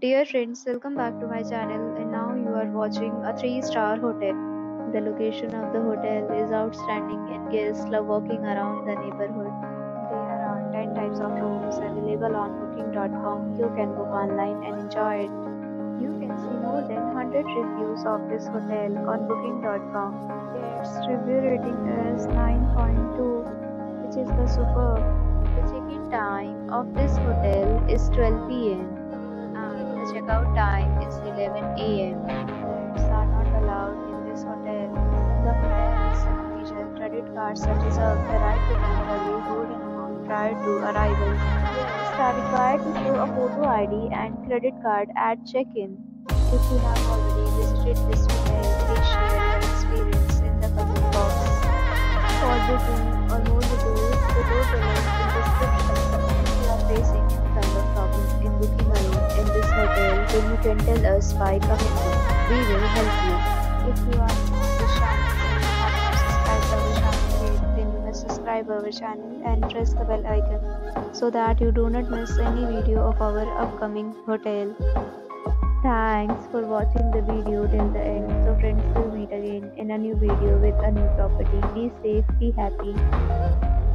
Dear friends, welcome back to my channel and now you are watching a 3-star hotel. The location of the hotel is outstanding and guests love walking around the neighborhood. There are 10 types of rooms available on booking.com. You can book online and enjoy it. You can see more than 100 reviews of this hotel on booking.com. Its review rating is 9.2 which is the superb. The check-in time of this hotel is 12 pm checkout time is 11 am. Pets are not allowed in this hotel. The accepts major credit cards and reserves the right to temporarily hold an amount prior to arrival. Guests are required to show a photo ID and credit card at check-in. If you have already visited this hotel, please share your experience in the comment box. For booking or more details, the total link in description. Then you can tell us by commenting. We will help you. If you are then you subscribe our channel and press the bell icon so that you do not miss any video of our upcoming hotel. Thanks for watching the video till the end. So friends will meet again in a new video with a new property. Be safe, be happy.